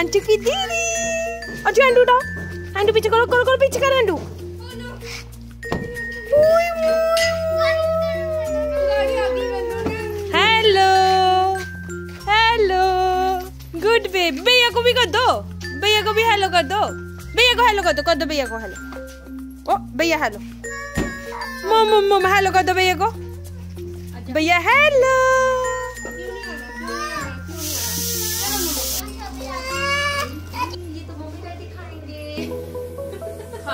Aunty की दीदी अच्छा एंडू उठाओ एंडू पीछे करो करो करो पीछे कर एंडू हेलो हेलो गुड भैया को भी कर दो भैया को भी हेलो कर दो भैया को हेलो कर दो कर दो भैया को हेलो ओ भैया हेलो मम मम हेलो कर दो भैया को भैया हेलो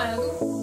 Chicago.